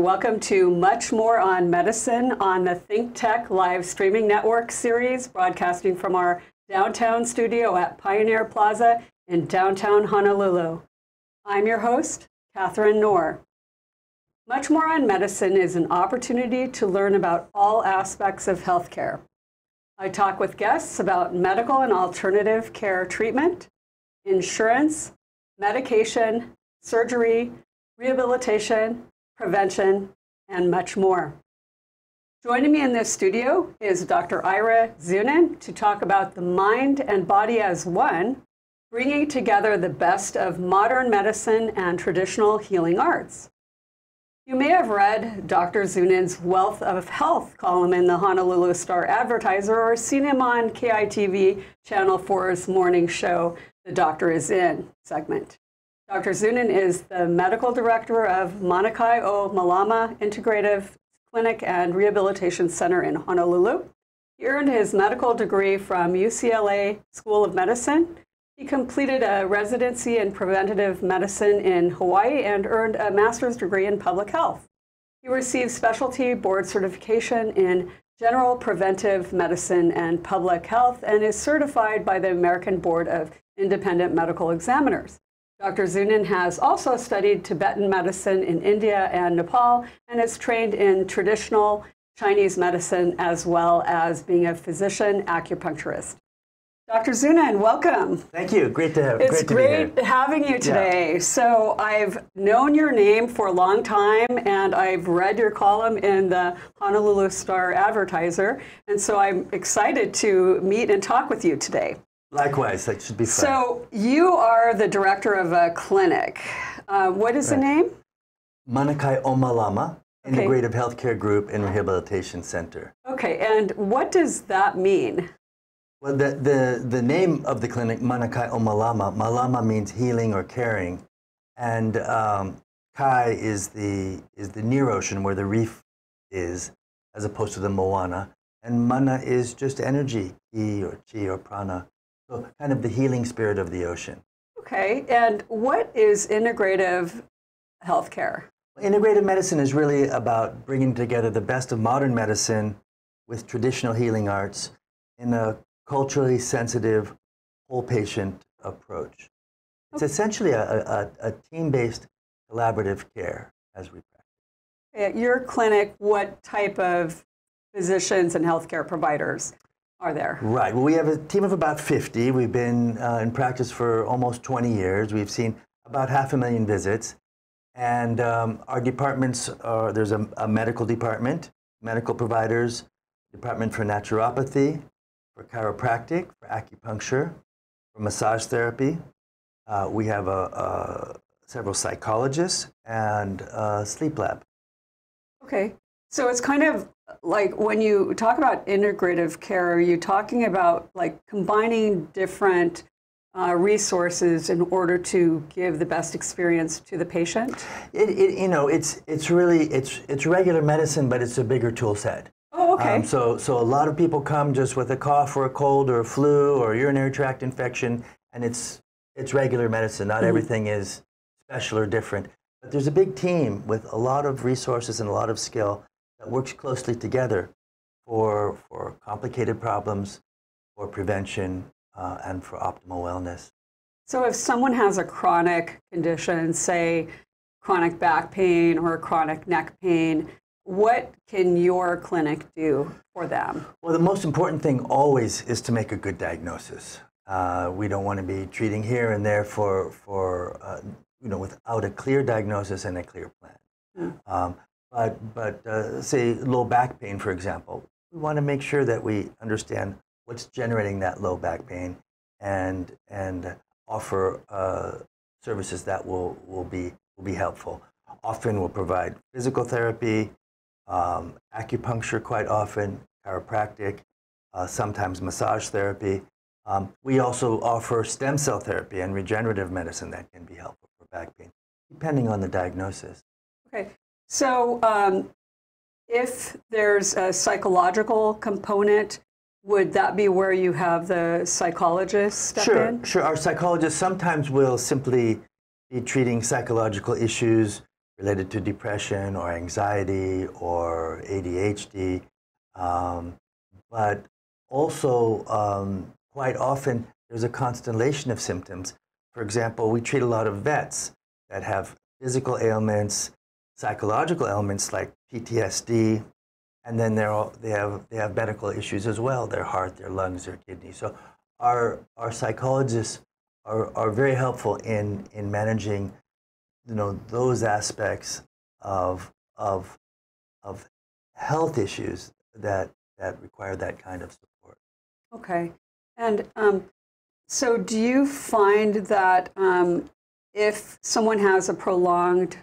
welcome to Much More on Medicine on the Think Tech live streaming network series, broadcasting from our downtown studio at Pioneer Plaza in downtown Honolulu. I'm your host, Katharine Nohr. Much More on Medicine is an opportunity to learn about all aspects of healthcare. I talk with guests about medical and alternative care treatment, insurance, medication, surgery, rehabilitation, prevention, and much more. Joining me in this studio is Dr. Ira Zunin to talk about the mind and body as one, bringing together the best of modern medicine and traditional healing arts. You may have read Dr. Zunin's Wealth of Health column in the Honolulu Star Advertiser or seen him on KITV Channel 4's morning show, The Doctor Is In segment. Dr. Zunin is the medical director of Manakai o Malama Integrative Clinic and Rehabilitation Center in Honolulu. He earned his medical degree from UCLA School of Medicine. He completed a residency in preventative medicine in Hawaii and earned a master's degree in public health. He received specialty board certification in general preventive medicine and public health and is certified by the American Board of Independent Medical Examiners. Dr. Zunin has also studied Tibetan medicine in India and Nepal and is trained in traditional Chinese medicine as well as being a physician acupuncturist. Dr. Zunin, welcome. Thank you. Great to have. It's great, great having you today. Yeah. So I've known your name for a long time, and I've read your column in the Honolulu Star Advertiser, and so I'm excited to meet and talk with you today. Likewise, that should be fun. So you are the director of a clinic. Uh, what is right. the name? Manakai o Malama okay. Integrative Healthcare Group and Rehabilitation Center. Okay, and what does that mean? Well, the, the, the name of the clinic, Manakai Omalama, Malama means healing or caring, and um, Kai is the, is the near ocean where the reef is, as opposed to the Moana, and Mana is just energy, ki or chi or prana. So kind of the healing spirit of the ocean. Okay, and what is integrative healthcare? Integrative medicine is really about bringing together the best of modern medicine with traditional healing arts in a culturally sensitive, whole patient approach. It's essentially a, a, a team-based collaborative care as we practice. At your clinic, what type of physicians and healthcare providers are there? Right. Well, we have a team of about 50. We've been uh, in practice for almost 20 years. We've seen about half a million visits. And um, our departments are there's a, a, medical department, medical providers, department for naturopathy, for chiropractic, for acupuncture, for massage therapy. Uh, we have a, a, several psychologists and a sleep lab. Okay. So it's kind of like when you talk about integrative care, are you talking about like combining different uh, resources in order to give the best experience to the patient? It, it, you know, it's it's really it's it's regular medicine, but it's a bigger tool set. Oh, okay. Um, so so a lot of people come just with a cough or a cold or a flu or urinary tract infection, and it's it's regular medicine. Not mm -hmm. everything is special or different. But there's a big team with a lot of resources and a lot of skill that works closely together for, for complicated problems, for prevention, uh, and for optimal wellness. So if someone has a chronic condition, say chronic back pain or chronic neck pain, what can your clinic do for them? Well, the most important thing always is to make a good diagnosis. Uh, we don't want to be treating here and there for, for uh, you know, without a clear diagnosis and a clear plan. Yeah. Um, but, but uh, say low back pain, for example, we want to make sure that we understand what's generating that low back pain and, and offer uh, services that will, will, be, will be helpful. Often we'll provide physical therapy, um, acupuncture quite often, chiropractic, uh, sometimes massage therapy. Um, we also offer stem cell therapy and regenerative medicine that can be helpful for back pain, depending on the diagnosis. Okay, so um, if there's a psychological component, would that be where you have the psychologist step sure, in? Sure, Our psychologists sometimes will simply be treating psychological issues related to depression or anxiety or ADHD, um, but also um, quite often there's a constellation of symptoms. For example, we treat a lot of vets that have physical ailments, psychological elements like PTSD, and then they're all, they have they have medical issues as well, their heart, their lungs, their kidneys. So our our psychologists are, are very helpful in in managing you know those aspects of of of health issues that that require that kind of support. Okay, and um, so do you find that um, if someone has a prolonged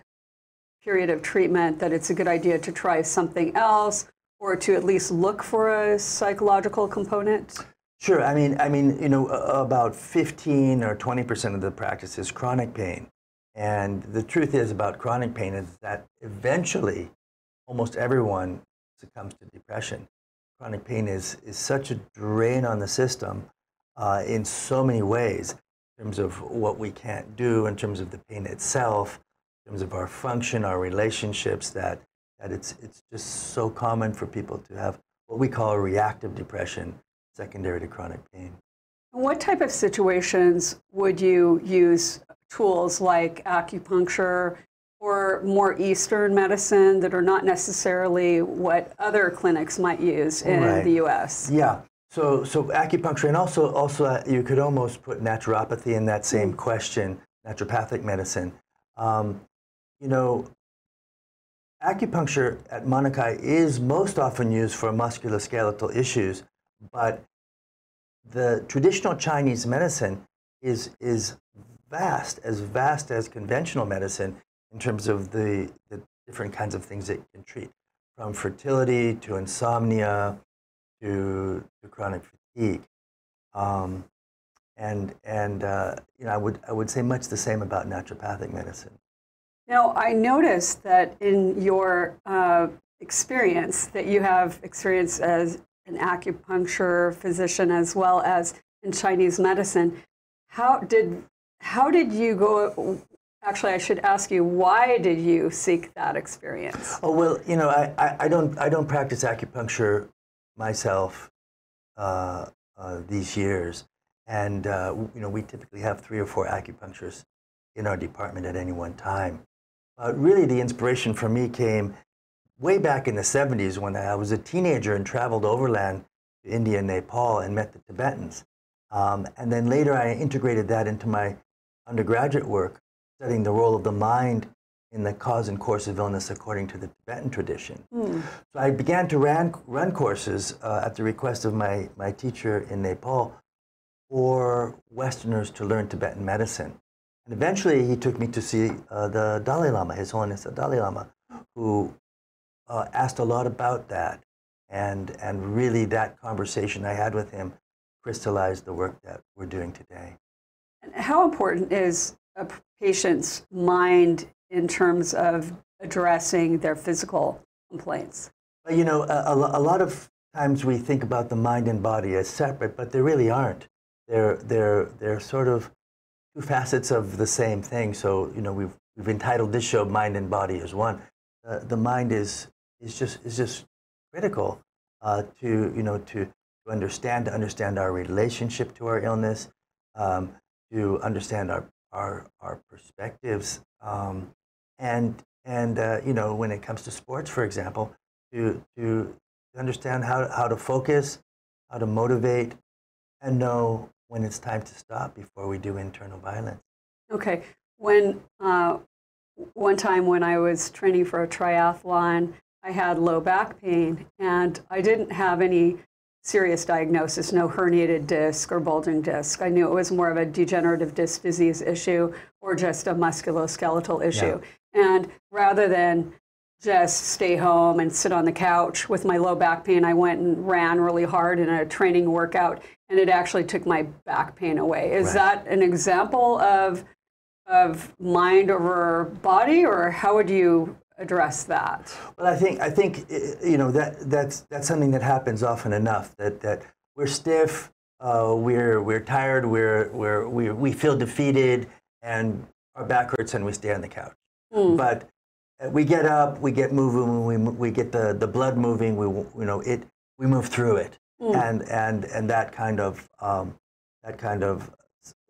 period of treatment, that it's a good idea to try something else or to at least look for a psychological component? Sure. I mean, I mean, you know, about 15 or 20 percent of the practice is chronic pain, and the truth is about chronic pain is that eventually, almost everyone succumbs to depression. Chronic pain is is such a drain on the system uh, in so many ways, in terms of what we can't do, in terms of the pain itself, terms of our function, our relationships, that that it's it's just so common for people to have what we call a reactive depression secondary to chronic pain. What type of situations would you use tools like acupuncture or more Eastern medicine that are not necessarily what other clinics might use in right. the U.S.? Yeah. So, so acupuncture, and also, also uh, you could almost put naturopathy in that same mm. question, naturopathic medicine. Um, you know, acupuncture at Manakai is most often used for musculoskeletal issues, but the traditional Chinese medicine is, is vast, as vast as conventional medicine in terms of the, the different kinds of things it can treat, from fertility to insomnia to, to chronic fatigue. Um, and and uh, you know, I, would, I would say much the same about naturopathic medicine. Now, I noticed that in your uh, experience that you have experience as an acupuncture physician as well as in Chinese medicine. How did how did you go? Actually, I should ask you, why did you seek that experience? Oh well, you know, I, I, I don't I don't practice acupuncture myself uh, uh, these years, and uh, you know, we typically have three or four acupuncturists in our department at any one time. But really, the inspiration for me came way back in the 70s when I was a teenager and traveled overland to India and Nepal and met the Tibetans. Um, and then later I integrated that into my undergraduate work, studying the role of the mind in the cause and course of illness according to the Tibetan tradition. Mm. So I began to ran, run courses uh, at the request of my, my teacher in Nepal for Westerners to learn Tibetan medicine. And eventually he took me to see uh, the Dalai Lama, His Holiness the Dalai Lama, who uh, asked a lot about that. And, and really, that conversation I had with him crystallized the work that we're doing today. How important is a patient's mind in terms of addressing their physical complaints? You know, a, a, lot of times we think about the mind and body as separate, but they really aren't. They're, they're, they're sort of two facets of the same thing. So, you know, we've, we've entitled this show Mind and Body as One. Uh, the mind is is just is just critical uh, to you know to, to understand to understand our relationship to our illness, um, to understand our our our perspectives, um, and and uh, you know when it comes to sports, for example, to to understand how how to focus, how to motivate, and know when it's time to stop before we do internal violence. Okay, when. Uh, one time when I was training for a triathlon, I had low back pain, and I didn't have any serious diagnosis, no herniated disc or bulging disc. I knew it was more of a degenerative disc disease issue or just a musculoskeletal issue. Yeah. And rather than just stay home and sit on the couch with my low back pain, I went and ran really hard in a training workout, and it actually took my back pain away. Is right. that an example of of mind over body, or how would you address that? Well, I think I think you know that that's that's something that happens often enough that that we're stiff, uh, we're we're tired, we're we're we we feel defeated, and our back hurts, and we stay on the couch. Mm. But uh, we get up, we get moving, we, we get the, the blood moving, we, you know, it, we move through it. Mm. And, and, and that kind of, um, that kind of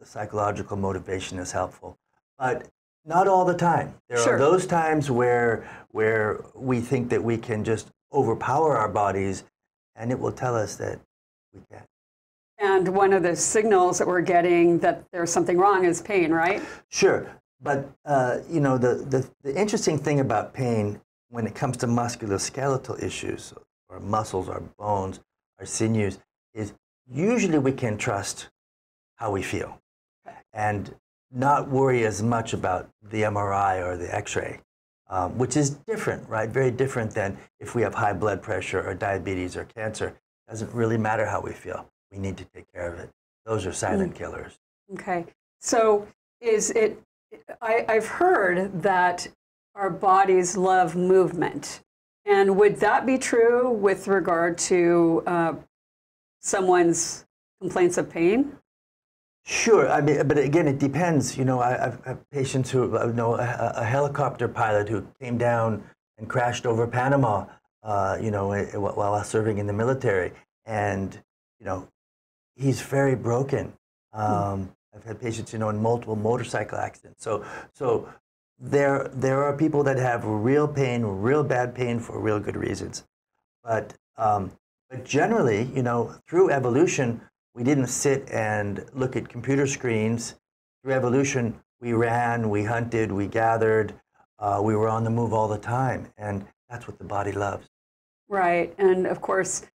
psychological motivation is helpful. But not all the time. There sure. are those times where, where we think that we can just overpower our bodies and it will tell us that we can't. And one of the signals that we're getting that there's something wrong is pain, right? Sure. But, uh, you know, the, the, the interesting thing about pain when it comes to musculoskeletal issues, or muscles, our bones, our sinews, is usually we can trust how we feel and not worry as much about the MRI or the x-ray, um, which is different, right? Very different than if we have high blood pressure or diabetes or cancer. It doesn't really matter how we feel. We need to take care of it. Those are silent mm. killers. Okay. So is it, I, I've heard that our bodies love movement. And would that be true with regard to uh, someone's complaints of pain? Sure, I mean, but again, it depends. You know, I, have patients who, you know, a, a, helicopter pilot who came down and crashed over Panama, uh, you know, while serving in the military, and you know, he's very broken. Hmm. Um, I've had patients, you know, in multiple motorcycle accidents. So, so there, there are people that have real pain, real bad pain for real good reasons. But, um, but generally, you know, through evolution, we didn't sit and look at computer screens. Through evolution, we ran, we hunted, we gathered, uh, we were on the move all the time. And that's what the body loves. Right. And of course,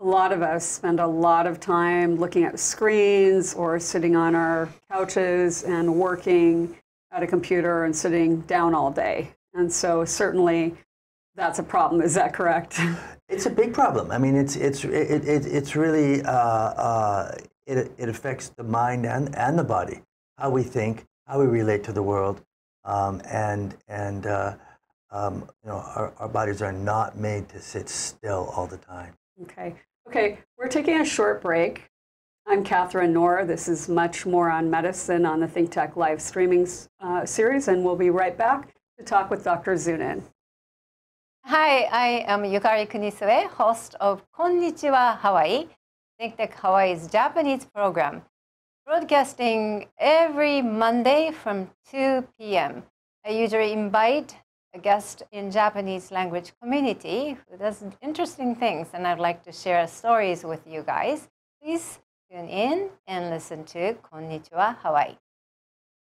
a lot of us spend a lot of time looking at screens or sitting on our couches and working at a computer and sitting down all day. And so, certainly, that's a problem. Is that correct? It's a big problem. I mean, it's it's it, it it's really uh, uh, it it affects the mind and and the body, how we think, how we relate to the world, um, and and uh, um, you know our, our bodies are not made to sit still all the time. Okay, okay, we're taking a short break. I'm Katharine Nohr. This is much more on medicine on the ThinkTech live streaming uh, series, and we'll be right back to talk with Dr. Zunin. Hi, I am Yukari Kunisue, host of Konnichiwa Hawaii, ThinkTech Hawaii's Japanese program, broadcasting every Monday from 2 p.m. I usually invite a guest in Japanese language community who does interesting things, and I'd like to share stories with you guys. Please tune in and listen to Konnichiwa Hawaii.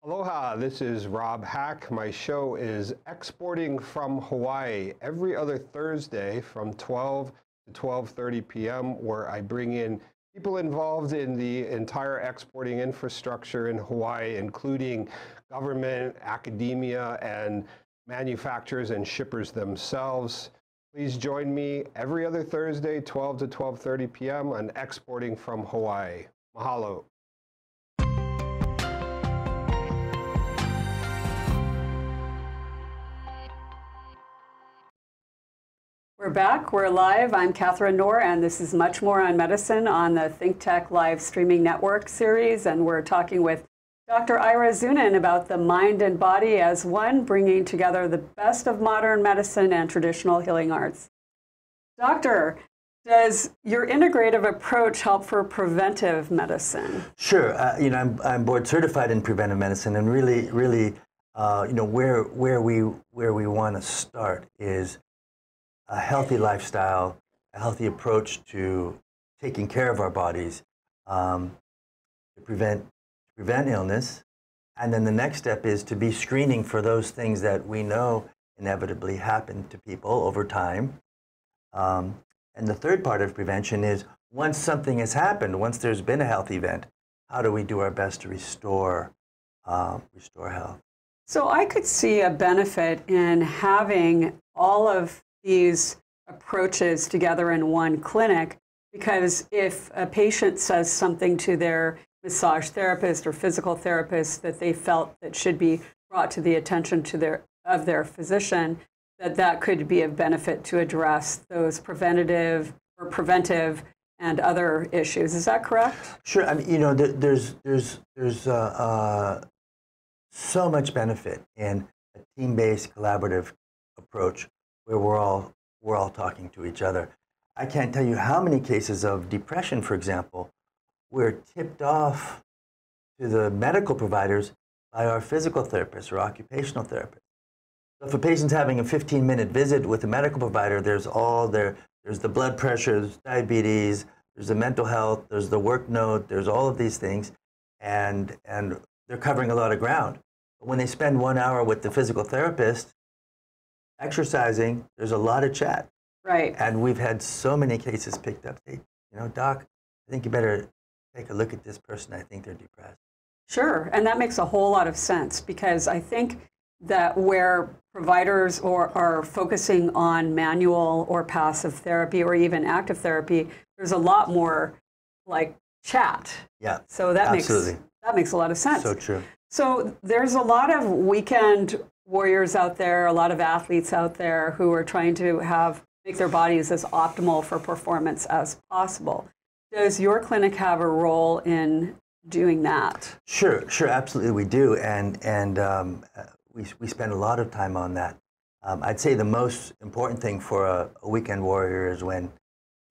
Aloha, this is Rob Hack. My show is Exporting from Hawaii every other Thursday from 12 to 12:30 p.m. where I bring in people involved in the entire exporting infrastructure in Hawaii including government, academia and manufacturers and shippers themselves. Please join me every other Thursday 12 to 12:30 p.m. on Exporting from Hawaii. Mahalo. We're back. We're live. I'm Katharine Nohr, and this is Much More on Medicine on the ThinkTech Live Streaming Network series. And we're talking with Dr. Ira Zunin about the mind and body as one, bringing together the best of modern medicine and traditional healing arts. Doctor, does your integrative approach help for preventive medicine? Sure. Uh, you know, I'm, I'm board certified in preventive medicine, and really, really, uh, you know, where where we where we want to start is a healthy lifestyle, a healthy approach to taking care of our bodies um, to prevent, prevent illness. And then the next step is to be screening for those things that we know inevitably happen to people over time. Um, and the third part of prevention is once something has happened, once there's been a health event, how do we do our best to restore, uh, restore health? So I could see a benefit in having all of these approaches together in one clinic because if a patient says something to their massage therapist or physical therapist that they felt that should be brought to the attention to their, of their physician, that that could be of benefit to address those preventative or preventive and other issues. Is that correct? Sure. I mean, you know, there's there's there's uh, uh, so much benefit in a team-based collaborative approach where we're all we're all talking to each other. I can't tell you how many cases of depression, for example, were tipped off to the medical providers by our physical therapists or occupational therapists. So if a patient's having a 15-minute visit with a medical provider, there's all there. There's the blood pressure, there's diabetes, there's the mental health, there's the work note, there's all of these things, and and they're covering a lot of ground. But when they spend one hour with the physical therapist, exercising, there's a lot of chat. Right. And we've had so many cases picked up. Hey, you know, doc, I think you better take a look at this person. I think they're depressed. Sure, and that makes a whole lot of sense because I think that where providers or are focusing on manual or passive therapy or even active therapy, there's a lot more like chat. Yeah, So that absolutely. makes that makes a lot of sense. So true. So there's a lot of weekend warriors out there, a lot of athletes out there who are trying to have make their bodies as optimal for performance as possible. Does your clinic have a role in doing that? Sure, sure, absolutely, we do, and and um, we we spend a lot of time on that. Um, I'd say the most important thing for a, a weekend warrior is when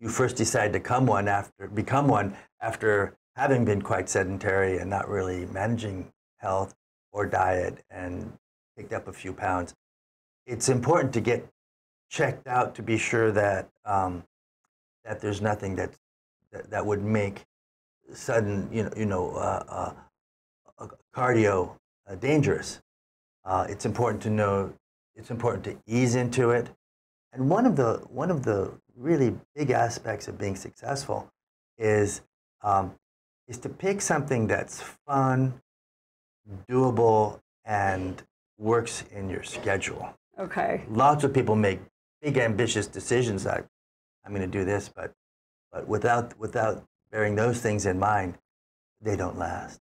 you first decide to come one after become one after having been quite sedentary and not really managing health or diet and picked up a few pounds. It's important to get checked out to be sure that um, that there's nothing that, that would make sudden you know you know uh, uh, uh, cardio uh, dangerous. Uh, it's important to know. It's important to ease into it. And one of the one of the really big aspects of being successful is um, is to pick something that's fun, doable, and works in your schedule. Okay. Lots of people make big ambitious decisions like I'm going to do this, but but without without bearing those things in mind, they don't last.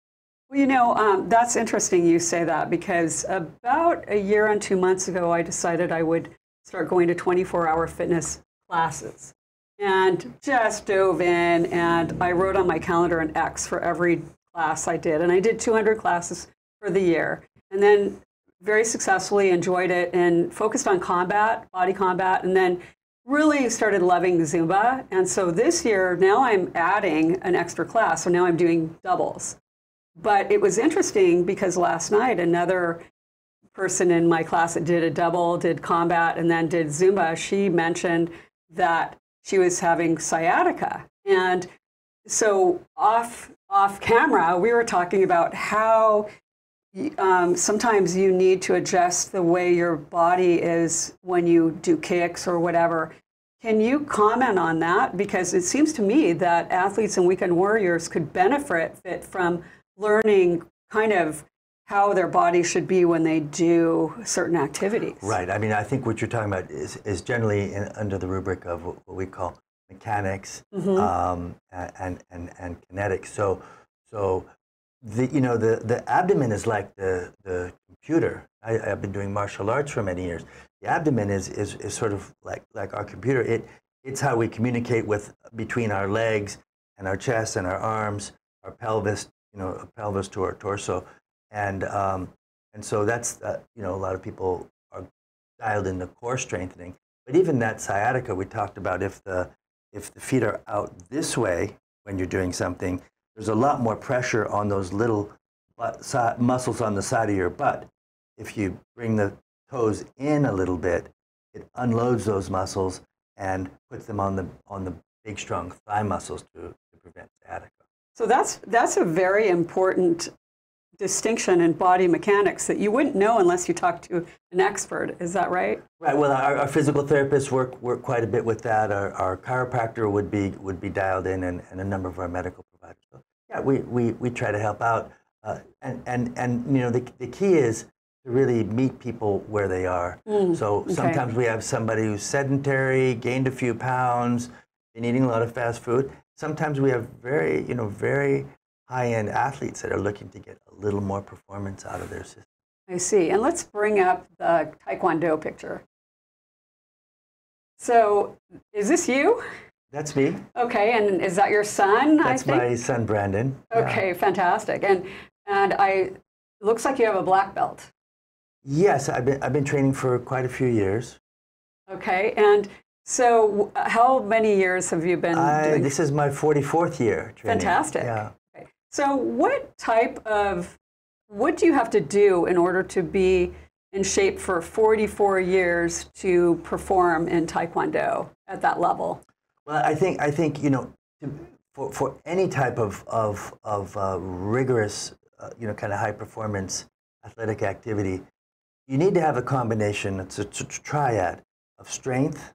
Well, you know, um, that's interesting you say that because about a year and two months ago, I decided I would start going to 24 hour fitness classes and just dove in and I wrote on my calendar an X for every class I did. And I did 200 classes for the year and then very successfully enjoyed it and focused on combat, body combat, and then really started loving Zumba. And so this year, now I'm adding an extra class. So now I'm doing doubles. But it was interesting because last night another person in my class that did a double, did combat, and then did Zumba, she mentioned that she was having sciatica. And so off off camera, we were talking about how um, sometimes you need to adjust the way your body is when you do kicks or whatever. Can you comment on that? Because it seems to me that athletes and weekend warriors could benefit from learning kind of how their body should be when they do certain activities. Right. I mean, I think what you're talking about is, is generally in, under the rubric of what we call mechanics Mhm. um, and, and, and kinetics. So, so the, you know, the, the abdomen is like the, the computer. I, I've been doing martial arts for many years. The abdomen is, is, is sort of like, like our computer. It, it's how we communicate with between our legs and our chest and our arms, our pelvis, you know, pelvis to our torso. And, um, and so that's, uh, you know, a lot of people are dialed in the core strengthening. But even that sciatica we talked about, if the, if the feet are out this way when you're doing something, there's a lot more pressure on those little butt, muscles on the side of your butt. If you bring the toes in a little bit, it unloads those muscles and puts them on the, on the big, strong thigh muscles to, to prevent sciatica. So that's that's a very important distinction in body mechanics that you wouldn't know unless you talked to an expert. Is that right? Right. Well, our, our physical therapists work work quite a bit with that. Our, our chiropractor would be would be dialed in, and, and a number of our medical providers. So, yeah, we, we, we try to help out, uh, and and and you know the the key is to really meet people where they are. so okay. sometimes we have somebody who's sedentary, gained a few pounds, been eating a lot of fast food. Sometimes we have very you know very high end athletes that are looking to get a little more performance out of their system. I see. And let's bring up the Taekwondo picture. So, is this you? That's me. Okay, and is that your son? That's my son Brandon. Yeah. Okay, fantastic. And and I looks like you have a black belt. Yes, I've been, I've been training for quite a few years. Okay, and so uh, how many years have you been I, doing? this is my 44th year training. Fantastic. Yeah. So what type of what do you have to do in order to be in shape for 44 years to perform in Taekwondo at that level? Well, I think, I think you know, for, for any type of, of, of uh, rigorous, uh, you know, kind of high performance athletic activity, you need to have a combination, it's a triad of strength,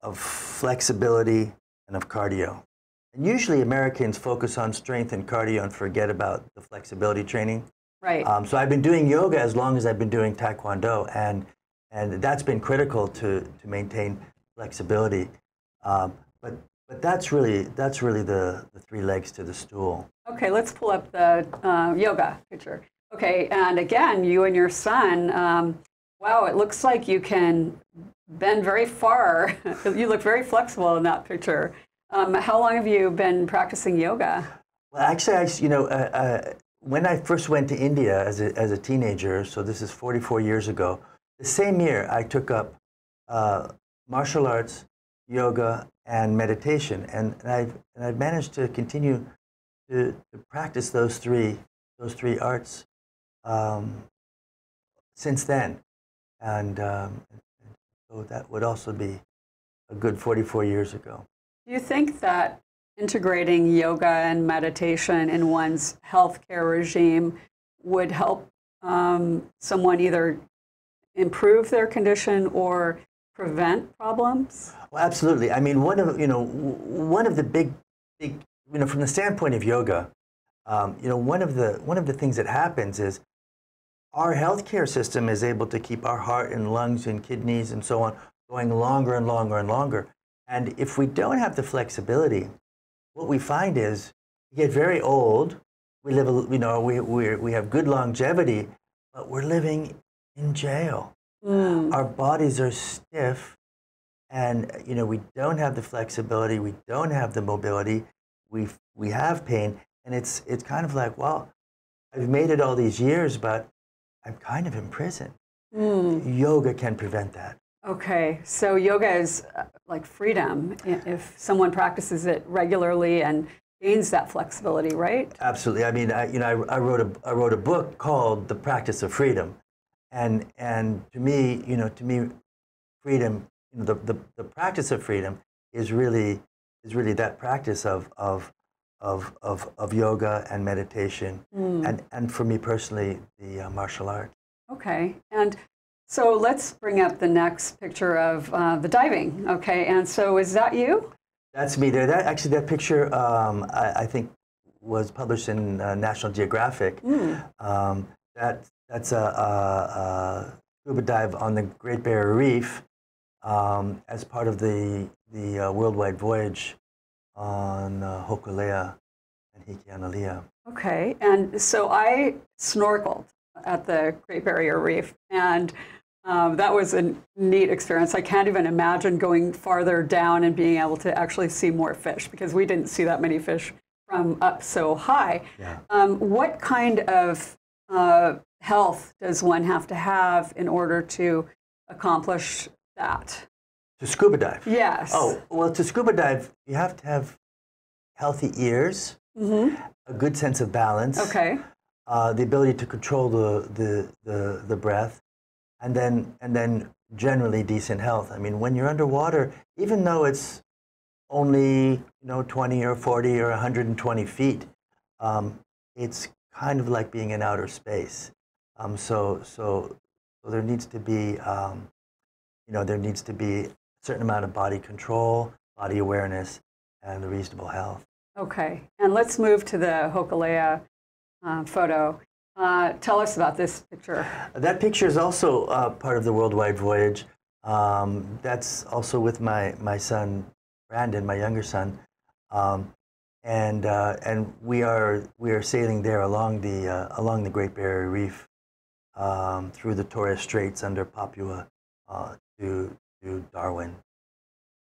of flexibility, and of cardio. And usually Americans focus on strength and cardio and forget about the flexibility training. Right. Um, so I've been doing yoga as long as I've been doing taekwondo, and and that's been critical to to maintain flexibility. Um, but but that's really that's really the, the three legs to the stool. Okay, let's pull up the uh, yoga picture. Okay, and again, you and your son. Um, wow, it looks like you can bend very far. you look very flexible in that picture. Um, how long have you been practicing yoga? Well, actually, I, you know, uh, uh, when I first went to India as a, as a teenager, so this is 44 years ago, the same year I took up uh, martial arts, yoga, and meditation, and, and I've and I've managed to continue to, to practice those three those three arts um, since then, and um, so that would also be a good 44 years ago. Do you think that integrating yoga and meditation in one's healthcare regime would help um, someone either improve their condition or prevent problems? Well, absolutely. I mean, one of you know one of the big, big you know from the standpoint of yoga, um, you know one of the one of the things that happens is our healthcare system is able to keep our heart and lungs and kidneys and so on going longer and longer and longer. And if we don't have the flexibility, what we find is we get very old. We live, a- you know, we we we have good longevity, but we're living in jail Mm, our bodies are stiff and you know we don't have the flexibility we don't have the mobility we we have pain and it's it's kind of like well i've made it all these years but i'm kind of in prison mm. yoga can prevent that Okay, so yoga is uh, like freedom if someone practices it regularly and gains that flexibility, right? absolutely i mean I, you know I, I wrote a i wrote a book called the practice of freedom and and to me you know to me freedom you know the, the, the practice of freedom is really is really that practice of of of of, of yoga and meditation Mm. and and for me personally the uh, martial art Okay, and so let's bring up the next picture of uh, the diving. Okay, and so is that you? that's me there that actually that picture um, I, I think was published in uh, national geographic Mm. Um, that that's a, a, a scuba dive on the Great Barrier Reef um, as part of the the uh, worldwide voyage on uh, Hokulea and Hikianalia. Okay, and so I snorkeled at the Great Barrier Reef, and um, that was a neat experience. I can't even imagine going farther down and being able to actually see more fish because we didn't see that many fish from up so high. Yeah. Um, what kind of uh, health does one have to have in order to accomplish that? To scuba dive. Yes. Oh well, to scuba dive, you have to have healthy ears, hmm a good sense of balance, Okay. uh, the ability to control the, the, the, the breath, and then, and then generally decent health. I mean, when you're underwater, even though it's only you know 20 or 40 or 120 feet, um, it's kind of like being in outer space. Um, so, so, so there needs to be, um, you know, there needs to be a certain amount of body control, body awareness, and reasonable health. Okay, and let's move to the Hokulea uh, photo. Uh, tell us about this picture. That picture is also uh, part of the worldwide voyage. Um, that's also with my, my son Brandon, my younger son, um, and uh, and we are we are sailing there along the uh, along the Great Barrier Reef um, through the Torres Straits under Papua uh, to to Darwin.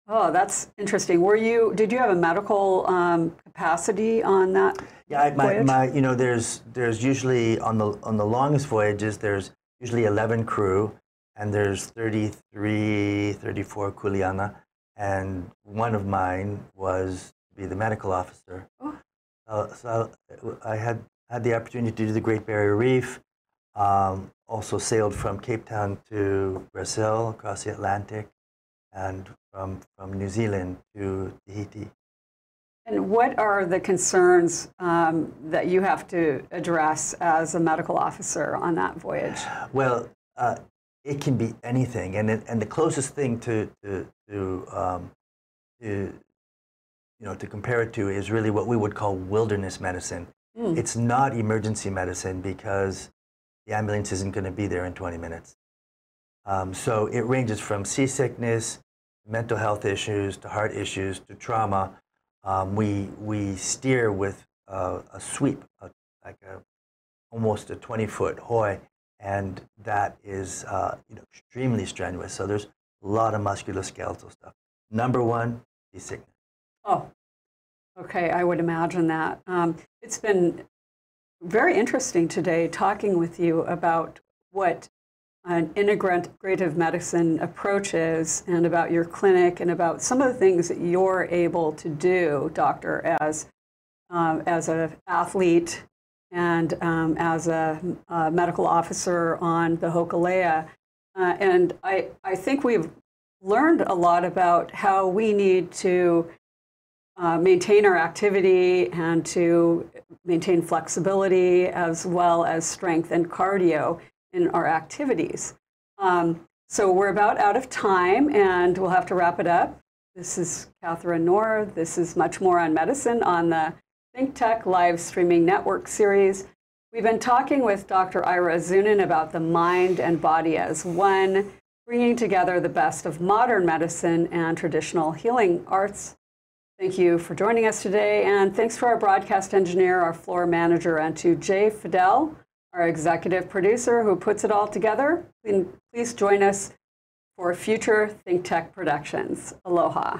Oh, that's interesting. Were you? Did you have a medical um, capacity on that? Yeah, I, my, my you know there's there's usually on the on the longest voyages there's usually 11 crew, and there's 33, 34 kuleana, and one of mine was to be the medical officer. Oh. Uh, so I had had the opportunity to do the Great Barrier Reef. Um, also sailed from Cape Town to Brazil across the Atlantic, and from from New Zealand to Tahiti. And what are the concerns um, that you have to address as a medical officer on that voyage? Well, uh, it can be anything, and it, and the closest thing to to to, um, to you know to compare it to is really what we would call wilderness medicine. Mm. It's not emergency medicine because the ambulance isn't going to be there in 20 minutes. Um, so it ranges from seasickness, mental health issues, to heart issues, to trauma. Um, we we steer with uh, a sweep, a, like a almost a 20 foot hoy, and that is uh, you know extremely strenuous. So there's a lot of musculoskeletal stuff. Number one, seasickness. Oh, okay. I would imagine that. Um, it's been very interesting today talking with you about what an integrative medicine approach is and about your clinic and about some of the things that you're able to do, doctor, as, um, as an athlete and um, as a, a, medical officer on the Hokulea. Uh, and I, I think we've learned a lot about how we need to uh, maintain our activity and to maintain flexibility as well as strength and cardio in our activities. Um, so we're about out of time and we'll have to wrap it up. This is Katharine Nohr. This is much more on medicine on the ThinkTech live streaming network series. We've been talking with Dr. Ira Zunin about the mind and body as one, bringing together the best of modern medicine and traditional healing arts Thank you for joining us today, and thanks to our broadcast engineer, our floor manager, and to Jay Fidel, our executive producer who puts it all together. And please join us for future ThinkTech productions. Aloha.